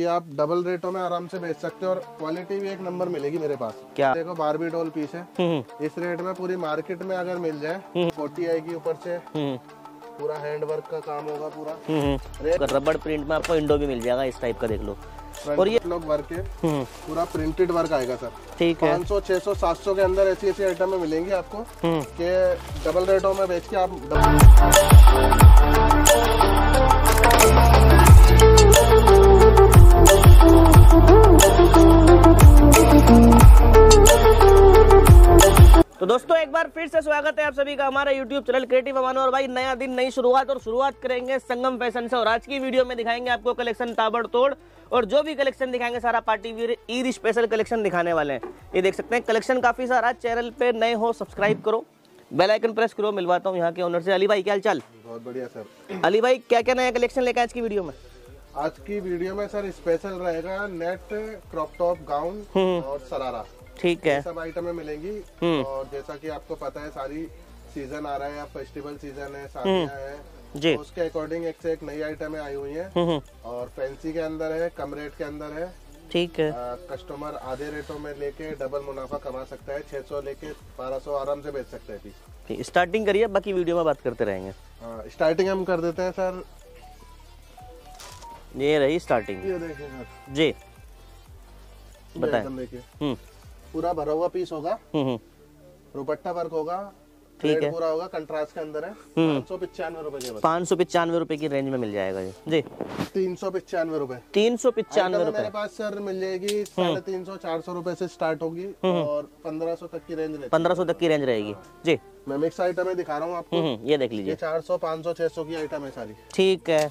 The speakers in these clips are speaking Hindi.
कि आप डबल रेटों में आराम से बेच सकते हो और क्वालिटी भी एक नंबर मिलेगी मेरे पास। क्या? देखो बारबी डॉल पीस है। हम्म इस रेट में पूरी मार्केट में अगर मिल जाए फोर्टी आएगी ऊपर से हम्म पूरा हैंड वर्क का काम होगा पूरा। हम्म रबड़ प्रिंट में आपको इंडो भी मिल जाएगा इस टाइप का देख लो। और ये लोग वर्क है। हम्म पूरा प्रिंटेड वर्क आएगा सर ठीक है। 500 600 700 के अंदर ऐसी ऐसी आइटमें मिलेंगी आपको हम्म। कि डबल रेटों में बेच के आप तो दोस्तों एक बार फिर से स्वागत है आप सभी का हमारे YouTube चैनल क्रिएटिव अमानो और भाई नया दिन नई शुरुआत और शुरुआत करेंगे संगम फ़ैशन से और आज की वीडियो में दिखाएँगे आपको कलेक्शन ताबड़तोड़ और जो भी कलेक्शन दिखाएँगे सारा party wear Eid special collection दिखाने वाले हैं। ये देख सकते हैं कलेक्शन काफ़ी सारा चैनल पे नए हो सब्सक्राइब करो। बेल आइकन प्रेस करो मिलवाता हूँ यहाँ के ओनर से। अली भाई क्या हाल चाल? बहुत बढ़िया सर। अली भाई क्या क्या नया कलेक्शन लेकर आज की वीडियो में? आज की वीडियो में सर स्पेशल रहेगा नेट क्रॉप टॉप गाउन और सरारा। ठीक है। सब आइटमें मिलेंगी। और जैसा कि आपको पता है सारी सीज़न आ रहा है फेस्टिवल सीज़न है शादियाँ हैं जी। तो उसके अकॉर्डिंग एक से एक नई आइटमें आई हुई हैं। हम्म हम्म, और फैंसी के अंदर है कम रेट के अंदर है। ठीक है। कस्टमर आधे रेटों में लेके डबल मुनाफा कमा सकता है 600 लेके 1200 आराम से बेच सकते हैं पीस स्टार्टिंग करिए बाकी वीडियो में बात करते रहेंगे। स्टार्टिंग हम कर देते हैं सर। ये रही स्टार्टिंग ये देखिए सर। जी। बताएँ। हम्म। पूरा भरा हुआ पीस होगा। हम्म हम्म। दुपट्टा वर्क होगा। ठीक है। पूरा होगा कंट्रास्ट के अंदर है। पाँच सौ पिचानवे रुपए पाँच सौ पचानवे रुपए की रेंज में मिल जाएगा ये। जी। तीन सौ पिचानवे रुपए। तीन सौ पचानवे रुपए। मेरे पास सर मिल जाएगी साढ़े तीन सौ चार सौ रुपए से स्टार्ट होगी और पंद्रह सौ तक की रेंज पंद्रह सौ तक की रेंज रहेगी। जी। मैं मिक्स आइटम दिखा रहा हूँ आपको। हम्म हम्म, ये देख लीजिए। चार सौ पाँच सौ छह सौ की आइटम है सारी। ठीक है।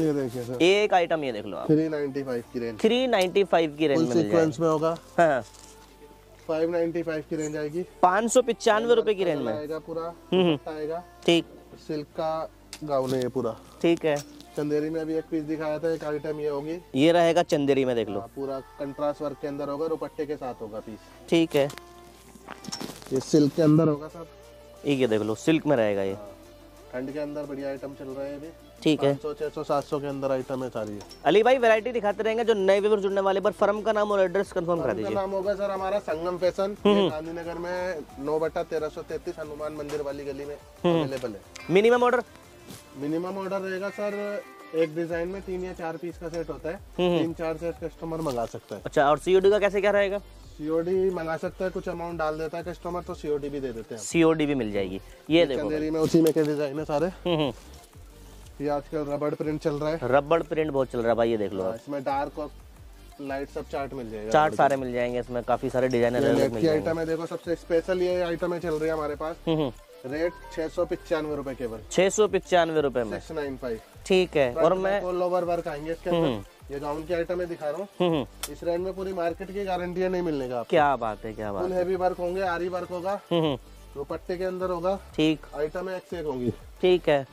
ये देखिए सर। एक आइटम ये देख लो आप। थ्री नाइन्टी फाइव की रेंज थ्री नाइन्टी फाइव की रेंज में मिल जाएगा। सीक्वेंस में होगा। हाँ। फाइव नाइन्टी फाइव की रेंज आएगी। पाँच सौ पचानवे रुपए की रेंज में। आएगा पूरा हम्म आएगा। ठीक। सिल्क का गाउन है ये पूरा। ठीक है। चंदेरी में अभी एक पीस दिखाया था एक आइटम ये होगी। ये रहेगा चंदेरी में देख लो। हाँ, पूरा कंट्रास्ट वर्क के अंदर होगा दुपट्टे के साथ होगा पीस ठीक है। ये सिल्क के अंदर होगा एक ये देख लो सिल्क में रहेगा ये। ठंड के अंदर बढ़िया आइटम चल रहा है अभी ठीक है। सौ सात सौ के अंदर आइटम है सारी। अली भाई वैरायटी दिखाते रहेंगे जो नए व्यूवर जुड़ने वाले पर फर्म का नाम और एड्रेस कंफर्म करा दीजिए। नाम होगा सर हमारा संगम फ़ैशन ये गांधीनगर में नौ बटा तेरह सौ तैतीस हनुमान मंदिर वाली गली में अवेलेबल है। मिनिमम ऑर्डर मिनिमम ऑर्डर रहेगा सर एक डिज़ाइन में तीन या चार पीस का सेट होता है। तीन चार सेट कस्टमर मंगा सकता है। अच्छा और सीओडी का कैसे क्या रहेगा? सीओडी मंगा सकता है कुछ अमाउंट डाल देता है कस्टमर तो सीओडी भी दे देते हैं। सीओडी भी मिल जाएगी। ये देखो में उसी में के डिज़ाइन है सारे। हम्म हम्म। ये आजकल रबड़ प्रिंट चल रहा है। रबड़ प्रिंट बहुत चल रहा है भाई ये देख लो आप। इसमें डार्क और लाइट सब चार्ट मिल जाएगा। चार्ट सारे मिल जाएँगे इसमें काफ़ी सारे डिज़ाइन आइटम है देखो सबसे स्पेशल ये आइटम है चल रही है हमारे पास। हम्म हम्म। रेट छह सौ पिचानवे रूपए केवल छह सौ पचानवे रुपए में। नाइन फाइव ठीक है और मैं ऑल ओवर वर्क आएँगे इसके अंदर। ये गाउन की आइटम है दिखा रहा हूँ। हम्म हम्म, इस रेंज में पूरी मार्केट की गारंटी नहीं मिलने का क्या बात है क्या बात हैवी वर्क होंगे आरी वर्क होगा। हम्म हम्म, दुपट्टे के अंदर होगा। ठीक। आइटम एक से एक होंगी। ठीक है।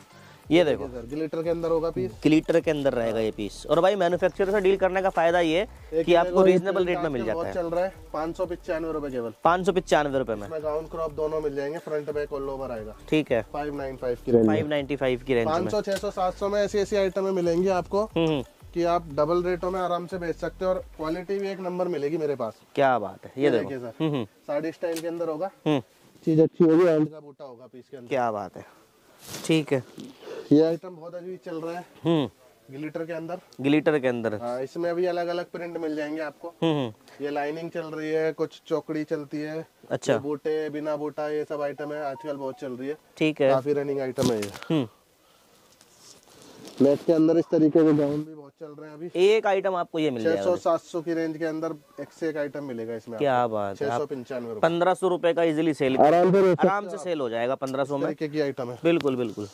ये देखो। सर ग्लिटर के अंदर होगा पीस ग्लिटर के अंदर रहेगा ये पीस और भाई मैन्युफैक्चरर से डील करने का फ़ायदा ये कि आपको रीजनेबल रेट में मिल जाता है। चल रहा है पाँच सौ पिचानवे रुपए केवल। पाँच सौ पचानवे रुपए में। गाउन क्रॉप दोनों मिल जाएँगे फ्रंट बैक ऑल ओवर आएगा। ठीक है। फाइव नाइन फाइव की रेंज फाइव नाइन्टी फाइव की रेंज पाँच सौ छह सौ सात सौ में ऐसी ऐसी आइटमें मिलेंगी आपको हम्म हम्म, कि आप डबल रेटों में आराम से बेच सकते हो और क्वालिटी भी एक नंबर मिलेगी मेरे पास। क्या बात है। ये देखो। देखिए सर। हम्म साड़ी स्टाइल के अंदर होगा। चीज़ अच्छी होगी हैंड का बूटा होगा पीस के अंदर। क्या बात है। ठीक है। ये आइटम बहुत अभी चल रहा है। हम्म। ग्लिटर के अंदर। ग्लिटर के अंदर। आ, इसमें अभी अलग अलग प्रिंट मिल जाएँगे आपको। हम्म हम्म, ये लाइनिंग चल रही है कुछ चौकड़ी चलती है। अच्छा। बूटे बिना बूटा ये सब आइटम है। आजकल बहुत चल रही है। ठीक है। काफ़ी रनिंग आइटम है ये। हम्म। नेट के अंदर इस तरीके के गाउन भी बहुत चल रहे हैं अभी। एक आइटम आपको ये मिल छह जाएगा सौ सात सौ की रेंज के अंदर एक से एक आइटम मिलेगा इसमें क्या बात छह सौ पंचानवे पंद्रह सौ रुपए का इजीली सेल आराम से आराम से सेल हो जाएगा पंद्रह सौ में। आइटम है। बिल्कुल बिल्कुल।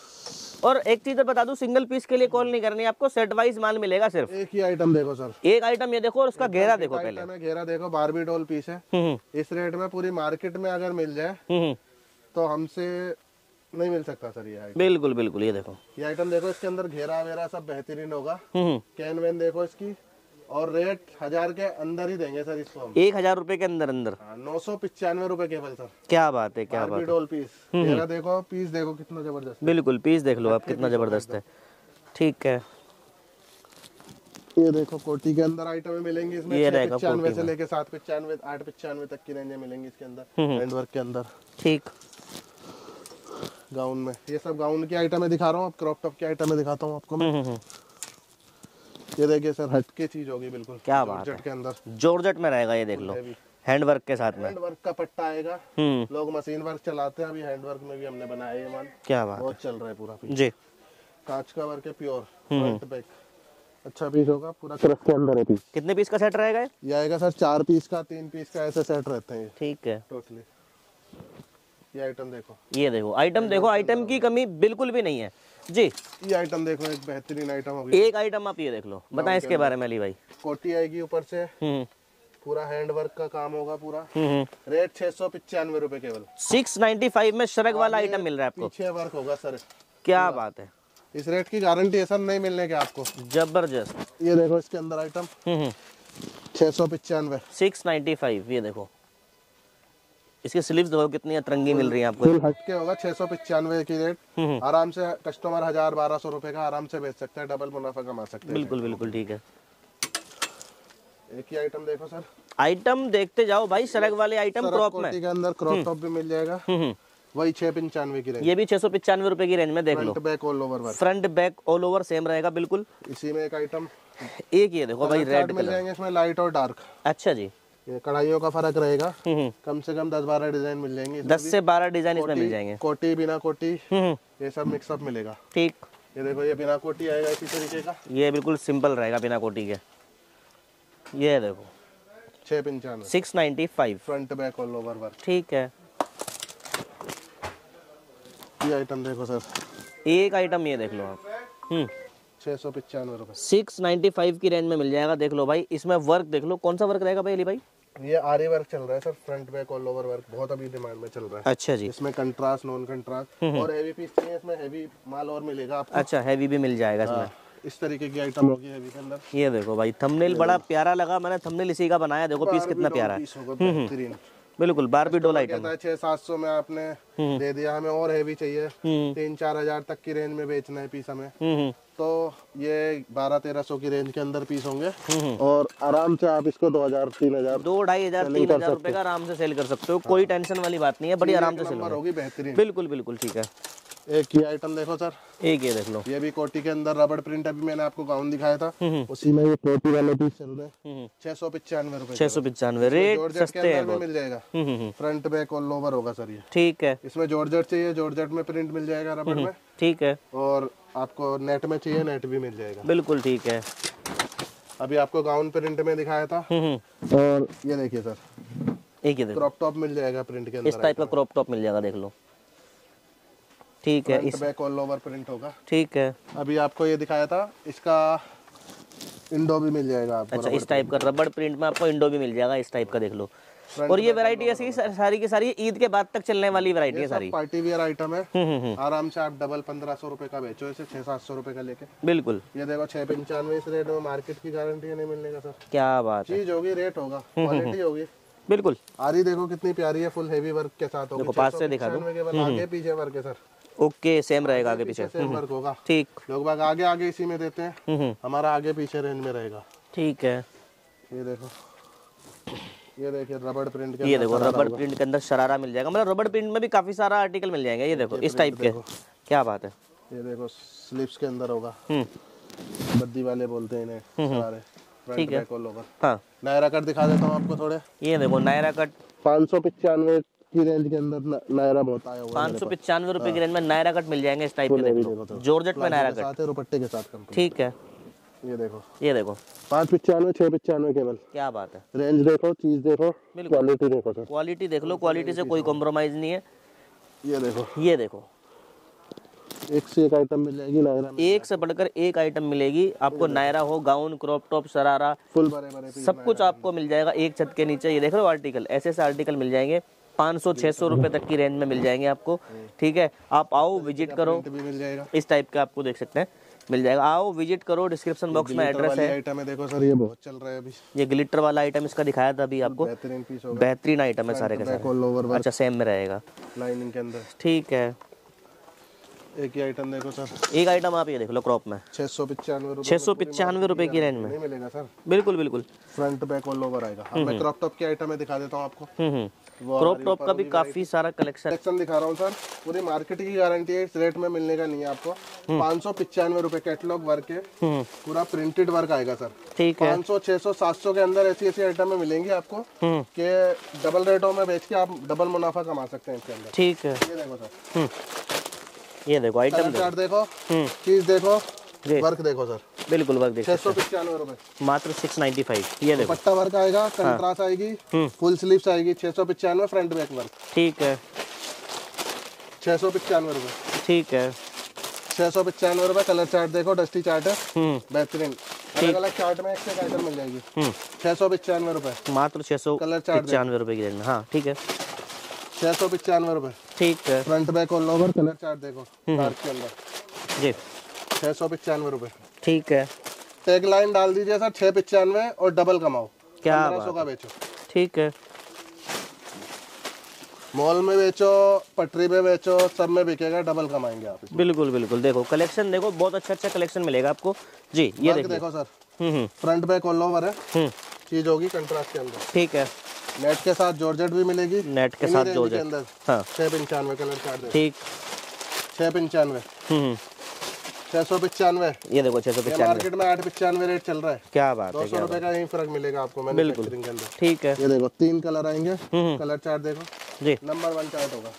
और एक चीज़ बता दूँ सिंगल पीस के लिए कॉल नहीं करनी। आपको सेट वाइज माल मिलेगा सिर्फ़। एक ही आइटम देखो सर एक आइटम ये देखो और उसका घेरा देखो पहले। घेरा देखो बारबी डॉल पीस है। हम्म इस रेट में पूरी मार्केट में अगर मिल जाए हम्म हम्म, तो हमसे नहीं मिल सकता सर ये आइटम बिल्कुल बिल्कुल ये देखो। ये आइटम देखो इसके अंदर घेरा वेरा सब बेहतरीन होगा। हम्म कैन वैन देखो इसकी। और रेट हज़ार के अंदर ही देंगे सर इसको हम। एक हज़ार रुपए के अंदर अंदर। नौ सौ पिचानवे रुपए केवल सर। क्या बात है क्या बात डॉल पीस घेरा देखो पीस देखो कितना ज़बरदस्त बिल्कुल पीस देख लो आप कितना ज़बरदस्त है। ठीक है। ये देखो कोटी के अंदर आइटमें मिलेंगी इसमें। ये रहेगा पचानवे से लेके सात पचानवे आठ पिचानवे तक की रेंजें मिलेंगी इसके अंदर हम्म। हैंडवर्क के अंदर। ठीक। गाउन में। ये सब गाउन की आइटमें दिखा रहा हूँ अब क्रॉप टॉप की आइटमें दिखाता हूँ आपको मैं। हम्म, हम्म, हम्म। ये देखिए सर हटके चीज़ होगी बिल्कुल। क्या बात जॉर्जेट के अंदर। जॉर्जेट में रहेगा ये देख लो। हैंडवर्क के साथ में। हैंडवर्क का पट्टा आएगा। लोग मशीन वर्क चलाते हैं अभी हैंडवर्क में भी हमने बनाया ये माल। क्या बात बहुत चल रहा है पूरा पीस जी। कांच का वर्क है प्योर। फ्रंट बैक अच्छा पीस होगा पूरा क्रश के अंदर है पीस कितने पीस का सेट रहेगा ये? ये आएगा सर चार पीस का तीन पीस का ऐसे सेट रहते हैं। ठीक है। टोटली ये आइटम देखो। ये देखो आइटम देखो आइटम की कमी बिल्कुल भी नहीं है। जी। ये आइटम देखो एक बेहतरीन आइटम होगी एक आइटम आप ये देख लो। बताएँ इसके बारे में अली भाई। कोटी आएगी ऊपर से। हम्म। पूरा हैंड वर्क का काम होगा पूरा। हम्म रेट छह सौ पिचानवे रूपए केवल। सिक्स नाइन्टी फाइव में श्रग वाला आइटम मिल रहा है आपको। पीछे वर्क होगा सर क्या बात है। इस रेट की गारंटी है सर नहीं मिलने के आपको। ज़बरदस्त। ये देखो इसके अंदर आइटम हम्म छह सौ पिचानवे। सिक्स नाइन्टी फाइव ये देखो। इसकी स्लीव्स देखो कितनी अतरंगी मिल रही है आपको। फुल हटके होगा छह सौ पिचानवे की रेट हम्म आराम से कस्टमर हज़ार बारह सौ रुपए का आराम से बेच सकता है डबल मुनाफा कमा सकते हैं। बिल्कुल बिल्कुल ठीक है। एक ही आइटम देखो सर। आइटम देखते जाओ भाई श्रग वाले आइटम क्रॉप में। के अंदर क्रॉप टॉप भी मिल जाएगा। हम्म हम्म। वही छह पंचानवे की रेंज ये भी छह सौ पिचानवे रुपए की रेंज में देख लो। Front back all over front back all over same रहेगा बिल्कुल। इसी में एक आइटम एक ये देखो भाई रेड मिल जाएँगे इसमें लाइट और डार्क अच्छा जी। ये कढ़ाइयों का फ़र्क रहेगा। हम्म हम्म। कम से कम दस बारह डिज़ाइन मिल जाएँगे दस से बारह डिज़ाइन इसमें मिल जाएँगे। कोटी बिना कोटी हम्म। ये सब मिक्सअप मिलेगा। ठीक। ये देखो ये बिना कोटी आएगा इसी तरीके का। ये बिल्कुल सिंपल रहेगा बिना कोटी के। ये देखो। छह पंचानवे। Six ninety five front back all over work ठीक है। ये आइटम देखो सर एक आइटम ये देख लो आप। हम्म। छह सौ पचानवे रुपए। सिक्स नाइन्टी फाइव की रेंज में मिल जाएगा देख लो भाई। इसमें वर्क देख लो। कौन सा वर्क रहेगा भाई अली भाई? ये आरी वर्क चल रहा है sir front back all over work बहुत अभी डिमांड में चल रहा है। अच्छा जी। इसमें कंट्रास्ट नॉन कंट्रास्ट और हैवी पीस चाहिए इसमें हैवी माल और मिलेगा आपको। अच्छा हैवी भी मिल जाएगा इसमें। हाँ, इस तरीके की आइटम होगी हैवी के अंदर। ये देखो भाई थंबनेल बड़ा प्यारा लगा मैंने थंबनेल इसी का बनाया देखो पीस कितना प्यारा है। होगा बेहतरीन। बिल्कुल बारबी डोल आइटम छह सात सौ में आपने दे दिया हमें और हैवी चाहिए। हम्म। तीन चार हज़ार तक की रेंज में बेचना है पीस हमें। हम्म हम्म, तो ये बारह तेरह सौ की रेंज के अंदर पीस होंगे। हम्म। और आराम से आप इसको दो हज़ार तीन हज़ार दो ढाई हज़ार तीन हज़ार रुपए का आराम से सेल कर सकते हो। कोई टेंशन वाली बात नहीं है बड़ी आराम से सेल होगी बेहतरीन। बिल्कुल बिल्कुल ठीक है। एक ही आइटम देखो सर एक ये देख लो। ये भी कोटी के अंदर रबड़ प्रिंट अभी मैंने आपको गाउन दिखाया था। हम्म उसी में ये कोटी वाले पीस चल रहे हम्म छह सौ पचानवे रूपए छह सौ पचानवे रेट सस्ते हैं मिल जाएगा। हम्म हम्म, हम्म, फ्रंट बैक और लोवर होगा सर ये। ठीक है। इसमें जॉर्जेट चाहिए जॉर्जेट में प्रिंट मिल जाएगा रबड़ में। ठीक है। और आपको नेट में चाहिए नेट भी मिल जाएगा। बिल्कुल ठीक है। अभी आपको गाउन प्रिंट में दिखाया था। हम्म हम्म, और ये देखिए सर एक ये क्रॉप टॉप मिल जाएगा प्रिंट के अंदर इस टाइप का क्रॉप टॉप मिल जाएगा देख लो। ठीक है इस बैक और लोवर प्रिंट होगा। ठीक है। अभी आपको ये दिखाया था इसका इंडो भी मिल जाएगा आपको अच्छा इस टाइप का रबड़ प्रिंट में आपको इंडो भी मिल जाएगा इस टाइप का देख लो। और ये वैरायटी ऐसी सारी की सारी ईद के बाद तक चलने वाली वैरायटी है सारी। पार्टी वियर आइटम है। हम्म हम्म हम्म, आराम से आप डबल पंद्रह सौ रुपए का बेचो इसे छह सात सौ रुपए का लेके। बिल्कुल। ये देखो छह पंचानवे इस रेट में मार्केट की गारंटी नहीं मिलने का सर। क्या बात चीज़ होगी रेट होगा क्वालिटी होगी। बिल्कुल। आरी देखो कितनी प्यारी है फुल हेवी वर्क के साथ होगी। पास से दिखा दो। आगे पीछे वर्क है सर। ओके सेम रहेगा आगे पीछे। सेम वर्क होगा। ठीक। लोग बाग आगे आगे इसी में देते हैं। हमारा आगे पीछे रेंज में रहेगा। ठीक है। ये देखो। ये देखिए रबड़ प्रिंट के ये देखो रबड़ प्रिंट के अंदर शरारा मिल जाएगा। मतलब रबड़ प्रिंट में भी काफ़ी सारा आर्टिकल मिल जाएगा। ये देखो इस टाइप के। क्या बात है। ये देखो स्लिप्स के अंदर होगा। हम्म। बद्दी वाले बोलते हैं इन्हें ठीक है। हाँ। नायरा कट दिखा देता हूँ आपको थोड़े। ये देखो नायरा कट पाँच सौ पचानवे की रेंज के अंदर नायरा बहुत आया हुआ पाँच सौ पचानवे रुपए की रेंज में नायरा कट मिल जाएँगे इस टाइप के तो। जॉर्जेट में नायरा कट साथ के साथ ठीक है। ये देखो। ये देखो। पाँच पचानवे छह पचानवे केवल। क्या बात है। रेंज देखो चीज़ देखो क्वालिटी देखो सर। क्वालिटी देख लो क्वालिटी से कोई कॉम्प्रोमाइज नहीं है। ये देखो। ये देखो। एक से एक आइटम मिल जाएगी नायरा एक से बढ़कर एक आइटम मिलेगी। आपको नायरा हो gown crop top sharara full बड़े बड़े सब कुछ आपको मिल जाएगा एक छत के नीचे। ये देख हो आर्टिकल ऐसे ऐसे आर्टिकल मिल जाएँगे। 500 600 रुपए तक की रेंज में मिल जाएँगे आपको। ठीक है आप आओ विज़िट करो। इस टाइप का आपको देख सकते हैं। मिल जाएगा। आओ विज़िट करो डिस्क्रिप्शन बॉक्स में एड्रेस है। आइटम है देखो सर ये बहुत चल रहा है अभी। ये ग्लिटर वाला आइटम इसका दिखाया था अभी आपको। बेहतरीन पीस होगा। बेहतरीन आइटम है सारे के सारे। अच्छा सेम में रहेगा। लाइनिंग के अंदर। ठीक है। एक ही आइटम देखो सर। एक आइटम आप ये देख लो क्रॉप में। छह सौ पिचानवे रुपए छह सौ पचानवे रुपए की रेंज में। नहीं मिलेगा सर। बिल्कुल बिल्कुल। फ्रंट बैक ऑल ओवर आएगा। मैं क्रॉप टॉप की आइटम में दिखा देता हूँ आपको। हम्म हम्म। क्रॉप टॉप का भी काफ़ी सारा कलेक्शन कलेक्शन दिखा रहा हूँ सर। पूरी मार्केट की गारंटी है इस रेट में मिलने का नहीं है आपको। पाँच सौ पिचानवे रुपए कैटलॉग वर्क है। हम्म। पूरा प्रिंटेड वर्क आएगा सर। ठीक है। पाँच सौ छह सौ सात सौ के अंदर ऐसी ऐसी आइटम में मिलेंगी आपको के डबल रेटों में बेच के आप डबल मुनाफा कमा सकते हैं इसके अंदर। ठीक है। ये देखो सर। हम्म। ये देखो आइटम देखो। हम्म। चीज़ देखो। वर्क देखो सर। बिल्कुल वर्क देख छह सौ पिचानवे रुपए। मात्र सिक्स नाइन्टी फाइव ये देखो। पट्टा वर्क आएगा कंट्रास्ट आएगी हम्म। फुल स्लीव्स आएगी छह सौ पिचानवे फ्रंट बैक वर्क। ठीक है। छह सौ पचानवे रुपए। ठीक है। छह सौ पचानवे रुपए कलर चार्ट देखो डस्टी चार्ट है। हम्म। बेहतरीन। अलग अलग चार्ट में एक से एक आइटम मिल जाएगी। हम्म। छह सौ पचानवे रुपए। मात्र छः सौ कलर चार्ट पचानवे रुपए की रेंज में। हाँ ठीक है। छह सौ पिचानवे रुपए। ठीक है। Front back all over colour chart देखो डार्क के अंदर। जी। छह सौ पचानवे रुपए। ठीक है। टैग लाइन डाल दीजिए सर छह पिचानवे और डबल कमाओ। क्या सौ का बेचो। ठीक है। मॉल में बेचो पटरी पे बेचो सब में बिकेगा डबल कमाएँगे आप बिल्कुल बिल्कुल। देखो कलेक्शन देखो बहुत अच्छा अच्छा कलेक्शन मिलेगा आपको। जी ये देखिए। देखो sir. Front back all over है। हम्म। चीज़ होगी कंट्रास्ट के अंदर। ठीक है। नेट के साथ जॉर्जेट भी मिलेगी। नेट के साथ range जो के अंदर। हाँ। छह पंचानवे कलर चार्ट ठीक। छह पंचानवे। हम्म हम्म। छह सौ पिचानवे। ये देखो छः सौ पचानवे। मार्केट में आठ पिचानवे रेट चल रहा है। क्या बात दो है सौ रुपए का यही फ़र्क मिलेगा आपको अंदर। ठीक है। ये देखो तीन कलर आएँगे। हम्म कलर चार्ट देखो। जी। नंबर वन चार्ट होगा।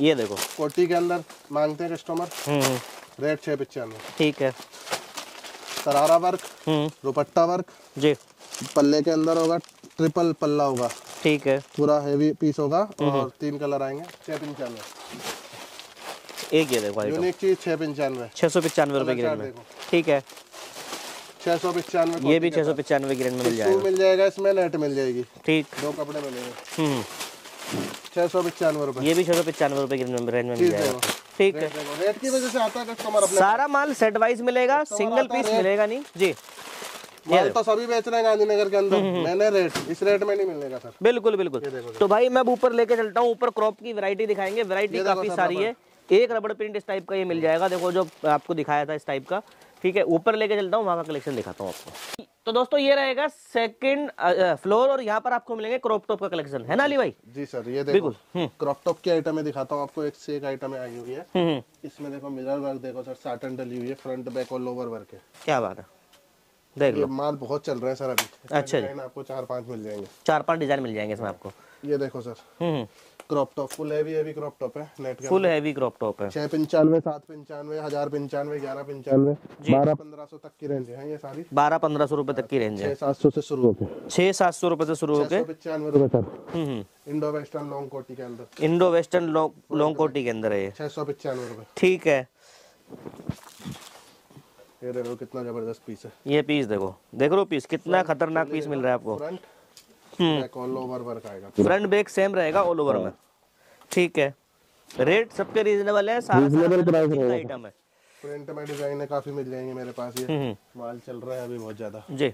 ये देखो। कोटी के अंदर मांगते हैं कस्टमर हम्म हम्म। रेट छह पिचानवे। ठीक है। सरारा वर्क हम्म दुपट्टा वर्क जी। पल्ले के अंदर होगा ट्रिपल पल्ला होगा। ठीक है। पूरा हेवी पीस होगा हम्म, और तीन कलर आएँगे। छह पंचानवे एक ये देखो यूनिक चीज़ छह पंचानवे। छः सौ पचानवे रुपए की रेंज में। ठीक है। छह सौ पिचानवे ये भी छः सौ पचानवे की रेंज में मिल जाएगा। मिल जाएगा इसमें नेट मिल जाएगी। ठीक। दो कपड़े मिलेंगे। हम्म छह सौ पिचानवे रुपए। ये भी छः सौ पचानवे रुपए की रेंज में रेंज में मिल जाएगा। ठीक है। रेट की वजह से आता है कस्टमर अपने सारा माल सेट वाइज मिलेगा सिंगल पीस मिलेगा नहीं। जी। माल तो सभी बेच रहे हैं गांधीनगर के अंदर। हम्म, मैंने रेट इस रेट में नहीं मिलेगा सर। बिल्कुल बिल्कुल। तो भाई मैं ऊपर लेके चलता हूँ। ऊपर क्रॉप की वैरायटी दिखाएँगे। वैरायटी काफ़ी सारी है। एक रबड़ प्रिंट इस टाइप का ये मिल जाएगा। देखो जो आपको दिखाया था इस टाइप का। ठीक है ऊपर लेके चलता हूँ वहाँ का कलेक्शन दिखाता हूँ आपको। तो दोस्तों ये रहेगा सेकंड फ्लोर और यहाँ पर आपको मिलेंगे क्रॉप टॉप का कलेक्शन है ना अली भाई? जी सर ये देखो। बिल्कुल। हम्म। क्रॉप टॉप की आइटम में दिखाता हूँ आपको एक से एक आइटम आई हुई है। हम्म, हम्म, इसमें देखो मिरर वर्क देखो सर साटन डली हुई है फ्रंट बैक और लोअर वर्क है। क्या बात है। देख लो। माल बहुत चल रहे हैं सर अभी। अच्छा आपको चार पाँच मिल जाएँगे। चार पाँच डिज़ाइन मिल जाएँगे इसमें आपको। ये देखो सर। हम्म। Crop top full heavy heavy crop top है नेट के फुल हैवी क्रॉप टॉप है। छह पंचानवे सात पंचानवे हज़ार पंचानवे ग्यारह पंचानवे बारह पंद्रह सौ तक की रेंज है ये सारी? बारह पंद्रह सौ रुपए तक की रेंज है। छह सात सौ से शुरू होके। छह सात सौ रुपए से शुरू छह होके सौ पचानवे रुपए सर हम्म इंडो वेस्टर्न लॉन्ग कोटी के अंदर। इंडो वेस्टर्न लॉन्ग कोटी के अंदर है छह सौ पचानवे रुपए। ठीक है। ये देखो कितना ज़बरदस्त पीस है। ये पीस देखो। देख लो पीस कितना खतरनाक पीस मिल रहा है आपको। Front. Back all over work आएगा। फ्रंट बैक सेम रहेगा ऑल ओवर में। ठीक है। रेट सबके रीजनेबल है सारा आइटम है। प्रिंट में डिज़ाइन है काफ़ी मिल जाएँगे मेरे पास ये। हम्म, माल चल रहा है अभी बहुत ज़्यादा। जी।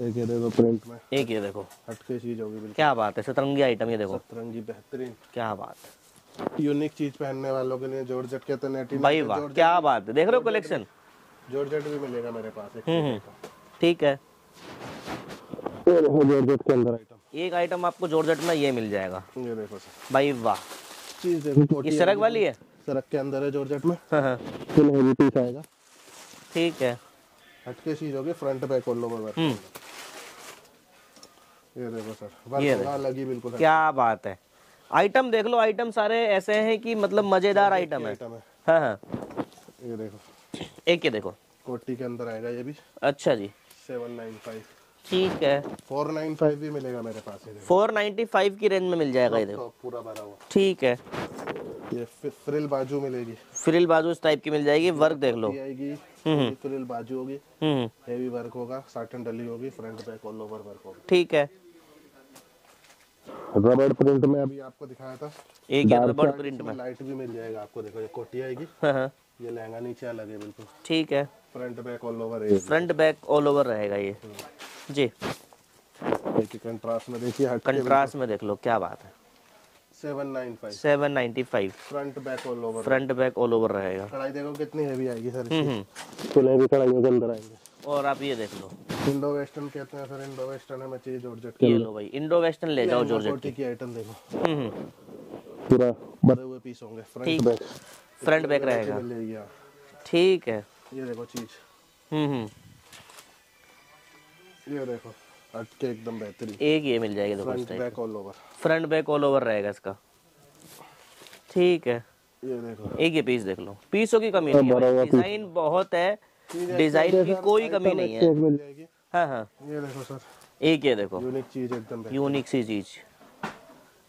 एक ये देखो प्रिंट में। एक ये देखो। हटके चीज़ होगी बिल्कुल। क्या बात है सतरंगी आइटम ये देखो। सतरंगी बेहतरीन। क्या बात। है यूनिक चीज़ पहनने वालों के लिए जॉर्जेट के तो नेटी भाई वाह क्या बात है। देख रहे हो कलेक्शन जॉर्जेट भी मिलेगा मेरे पास एक हम्म हम्म, ठीक है। ये देखो जॉर्जेट के अंदर आइटम एक आइटम आपको जॉर्जेट में ये मिल जाएगा। ये देखो सर। भाई वाह। चीज़ देखो ये सरक वाली। है? सरक के अंदर है जॉर्जेट में। हाँ, हाँ, फुल हेवी पीस आएगा। ठीक है। हटके चीज़ होगी फ्रंट बैक वर्क हम्म। ये देखो सर ही बिल्कुल क्या बात है। आइटम देख लो आइटम सारे ऐसे हैं कि मतलब मज़ेदार आइटम है। आइटम है। हाँ हाँ। ये देखो। एक ये देखो। कोटी के अंदर आएगा ये भी। अच्छा जी। Seven nine five. ठीक है। फोर नाइन फाइव भी मिलेगा मेरे पास फोर नाइन्टी फाइव की रेंज में मिल जाएगा ये पूरा भरा हुआ। ठीक है। ये फ्रिल बाजू मिलेगी। फ्रिल बाजू इस टाइप की मिल जाएगी। वर्क देख लो। आएगी हम्म। फ्रिल बाजू होगी। हम्म। हेवी वर्क होगा साटन डली होगी front back all over work होगा। ठीक है। रबड़ प्रिंट में अभी आपको दिखाया था। एक ये रबड़ प्रिंट में। लाइट भी मिल जाएगा आपको देखो ये कोटी आएगी। हाँ हाँ। ये लहंगा नीचे अलग है बिल्कुल। ठीक है। फ्रंट बैक ऑल ओवर है फ्रंट बैक ऑल ओवर रहेगा ये। जी। देखिए कंट्रास्ट में देखिए कंट्रास्ट में देख लो क्या बात है। Seven nine five seven ninety five front back all over front back all over रहेगा। कढ़ाई देखो कितनी हैवी आएगी सर हम्म, हम्म। फुल हैवी कढ़ाइयों के अंदर आएँगे। और आप ये देख लो। इंडो वेस्टर्न कहते हैं सर इंडो वेस्टर्न है मैं चीज़ जॉर्जेट ये लो भाई इंडो वेस्टर्न ले जाओ जॉर्जेट की। आइटम देखो। हम्म, हम्म। पूरा भरे हुए पीस होंगे फ्रंट ठीक। बैक फ्रंट बैक रहेगा। यहाँ ठीक है। ये देखो चीज़। हम्म हम्म। ये देखो हट के एकदम बेहतरीन। एक ये मिल जाएगी देखो front back all over front back all over रहेगा इसका। ठीक है। ये देखो। एक ये पीस देख लो। पीसों की कमी नहीं है डिज़ाइन बहुत है। डिज़ाइन की कोई कमी नहीं है। एक मिल हाँ हाँ। ये देखो सर। एक ये देखो। यूनिक चीज़ एकदम यूनिक सी चीज़।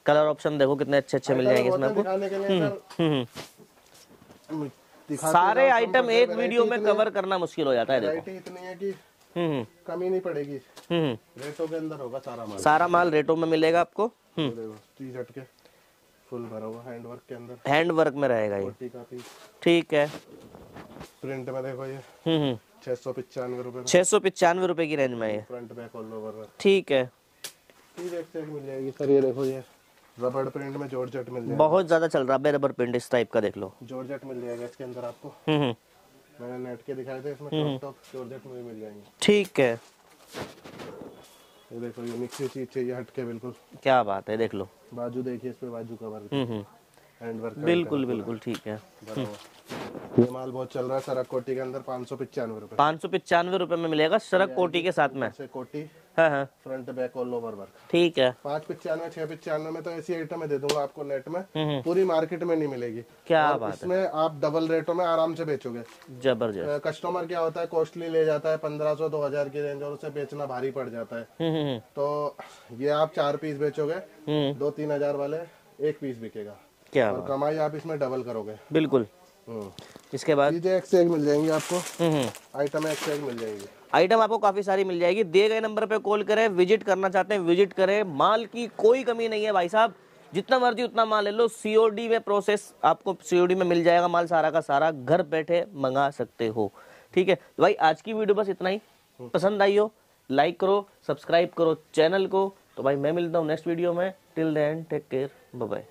कलर ऑप्शन देखो कितने अच्छे अच्छे मिल जाएँगे इसमें आपको। दिखाने के लिए सर। हम्म, हम्म। दिखाते सारे आइटम मतलब एक वीडियो में कवर करना मुश्किल हो जाता है देखो। इतनी है कि हम्म हम्म, कमी नहीं पड़ेगी। हम्म। हम्म। के अंदर होगा सारा माल। सारा माल रेटों में मिलेगा आपको? हम्म। के फुल भरा हुआ हैंड वर्क के अंदर। हैंड वर्क में रहेगा ये। ठीक है। प्रिंट में देखो ये। हम्म हम्म। छह सौ पिचानवे रूपए छः सौ पचानवे रुपए की रेंज में ये। फ्रंट बैक ऑल ओवर ठीक है। मिल जाएगी। सर ये देखो ये। रबड़ प्रिंट में जॉर्जेट मिल जाएगा। बहुत ज़्यादा चल रहा है। रबर प्रिंट इस टाइप का देख लो। जॉर्जेट मिल जाएगा इसके अंदर आपको। हम्म हम्म। मैंने नेट के दिखाए थे इसमें क्रॉप टॉप जॉर्जेट में भी मिल जाएँगे। ठीक है। ये देखो यूनिक सी चीज़ चाहिए हटके बिल्कुल। क्या बात है देख लो। बाजू देखिए इस पे बाजू का। वर्क हम्म। हम्म हैंड वर्क बिल्कुल बिल्कुल ठीक है। भरा ये माल बहुत चल रहा है सरक कोटी के अंदर पाँच सौ पिचानवे रूपए। पाँच सौ पिचानवे रूपए में मिलेगा सरक कोटी के साथ में। कोटी। हाँ हाँ। Front back all over work ठीक है। पाँच पिचानवे छह पिचानवे में तो ऐसी आइटम दे दूँगा आपको नेट में। हम्म पूरी मार्केट में नहीं मिलेगी। क्या बात इसमें आप डबल रेटों में आराम से बेचोगे। ज़बरदस्त। कस्टमर क्या होता है कॉस्टली ले जाता है पंद्रह सौ दो हज़ार की रेंज और उसे बेचना भारी पड़ जाता है। हम्म हम्म हम्म, तो ये आप चार पीस बेचोगे हम्म। दो तीन हज़ार वाले एक पीस बिकेगा। क्या और कमाई आप इसमें डबल करोगे। बिल्कुल। हम्म। इसके बाद? चीज़ें एक से एक मिल जाएँगी आपको। हम्म हम्म। आइटम एक से एक मिल जाएँगी। आइटम आपको काफ़ी सारी मिल जाएगी। दिए गए नंबर पे कॉल करें विज़िट करना चाहते हैं विज़िट करें। माल की कोई कमी नहीं है भाई साहब। जितना मर्ज़ी उतना माल ले लो। सीओडी में प्रोसेस आपको सीओडी में मिल जाएगा माल सारा का सारा। घर बैठे मंगा सकते हो। ठीक है? तो भाई, आज की वीडियो बस इतना ही। पसंद आई हो लाइक करो सब्सक्राइब करो चैनल को। तो भाई, मैं मिलता हूँ नेक्स्ट वीडियो में। Till then take care bye